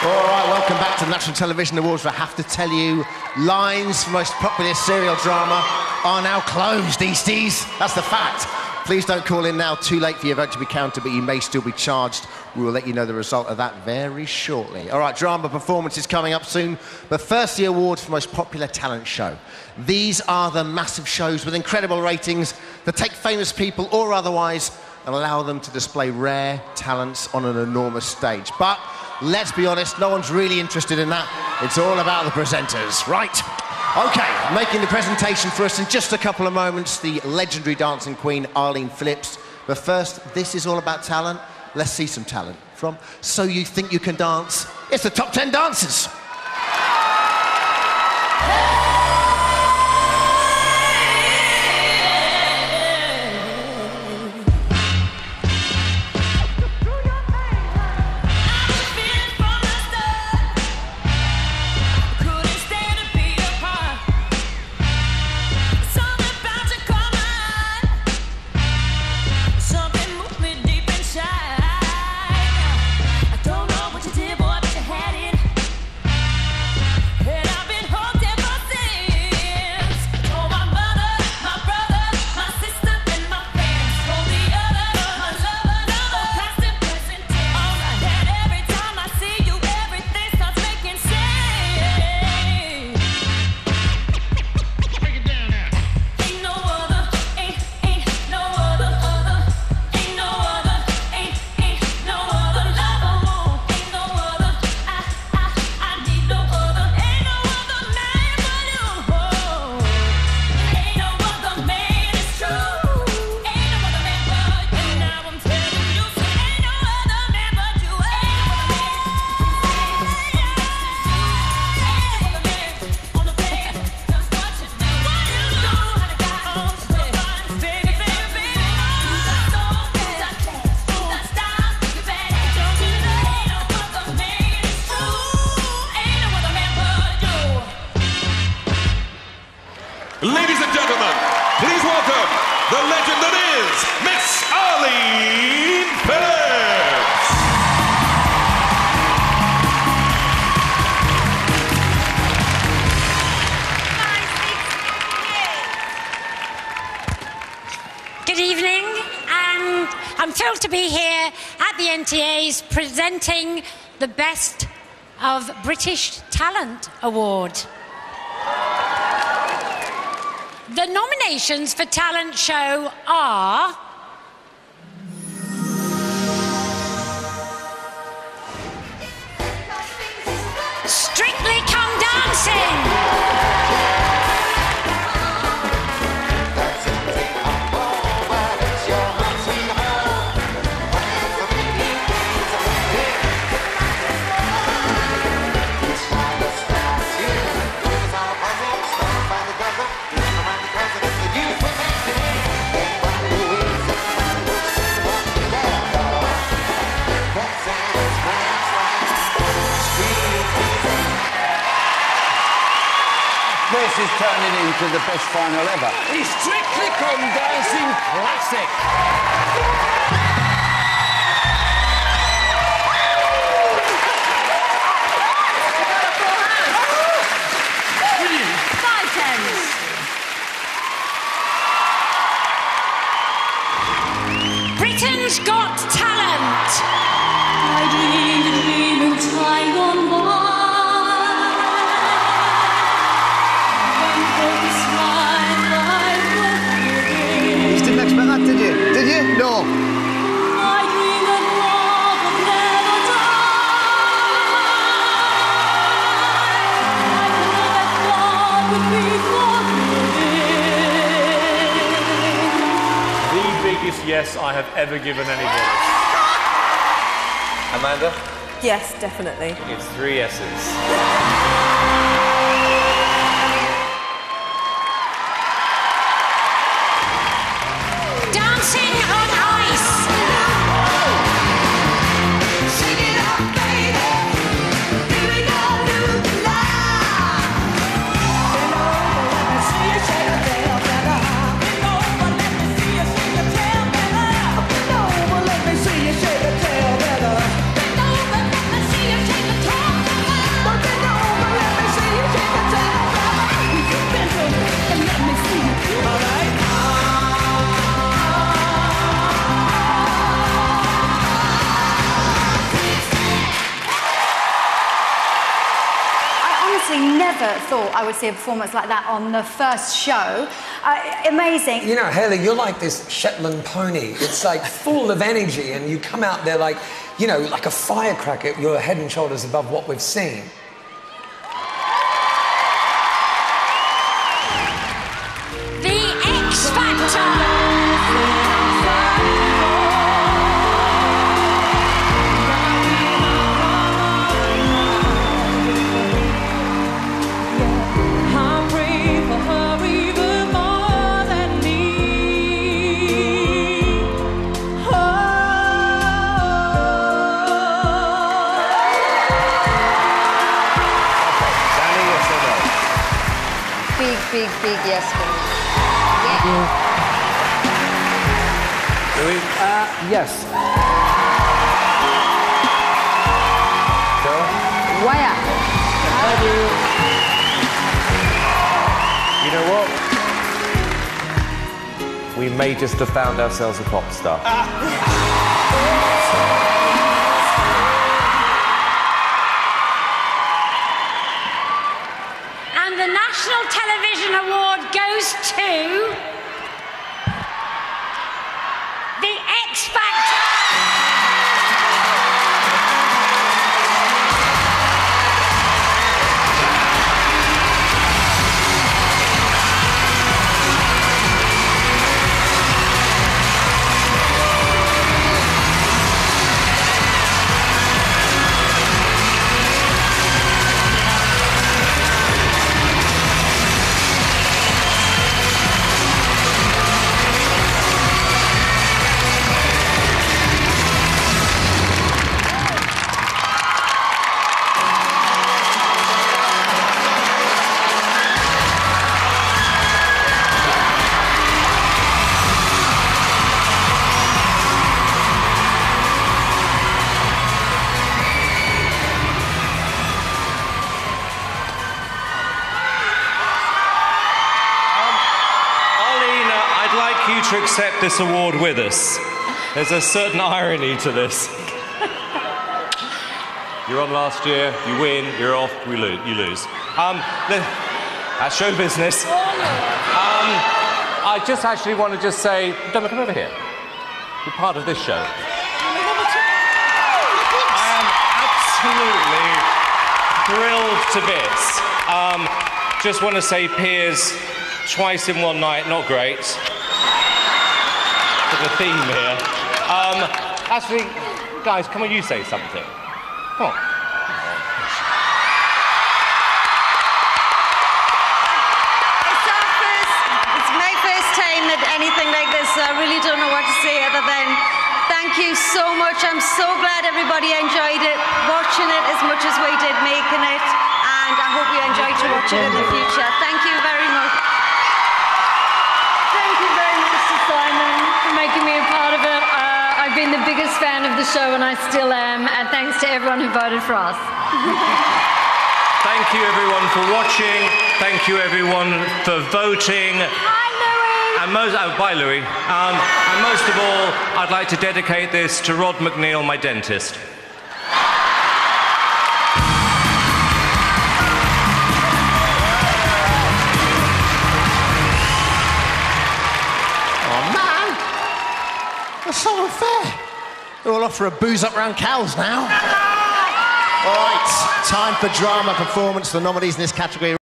All right, welcome back to the National Television Awards. I have to tell you, lines for most popular serial drama are now closed, Easties. That's the fact. Please don't call in now. Too late for your vote to be counted, but you may still be charged. We will let you know the result of that very shortly. All right, drama performance is coming up soon. But first, the award for most popular talent show. These are the massive shows with incredible ratings that take famous people or otherwise and allow them to display rare talents on an enormous stage. But let's be honest, no one's really interested in that. It's all about the presenters, right? Okay, making the presentation for us in just a couple of moments, the legendary dancing queen Arlene Phillips. But first, this is all about talent. Let's see some talent from So You Think You Can Dance. It's the top 10 dancers. Ladies and gentlemen, please welcome the legend that is Miss Arlene Phillips. Good evening, and I'm thrilled to be here at the NTA's presenting the Best of British Talent Award. The nominations for Talent Show are. This is turning into the best final ever. It's Strictly Come Dancing Classic. Biggest yes I have ever given anybody. Amanda? Yes, definitely. It's three yeses. Dancing on actually never thought I would see a performance like that on the first show. Uh, amazing. You know, Haley, you're like this Shetland pony. It's like full of energy, and you come out there like, you know, like a firecracker. You're head and shoulders above what we've seen. Louis? Yes. Wire. You know what? We may just have found ourselves a pop star. Ah. And the National Television Award goes to. X Factor. Like you to accept this award with us. There's a certain irony to this. You're on last year, you win, you're off, we lose, you lose. Um, that's show business. Um, I just actually want to just say, come over here. You're part of this show. I am absolutely thrilled to bits. Um, just want to say, Piers, twice in one night, not great. The theme here. Um, actually, guys, come on, you say something. Come on. It's our first, it's my first time anything like this, I really don't know what to say other than thank you so much. I'm so glad everybody enjoyed it, watching it as much as we did making it, and I hope you enjoy to watch it in the future. Thank you very much. For making me a part of it. Uh, I've been the biggest fan of the show and I still am, and thanks to everyone who voted for us. Thank you, everyone, for watching. Thank you, everyone, for voting. Hi, Louis. And most, oh, bye, Louis. Um, and most of all, I'd like to dedicate this to Rod McNeil, my dentist. All off for a booze up round cows now. All right, time for drama performance. The nominees in this category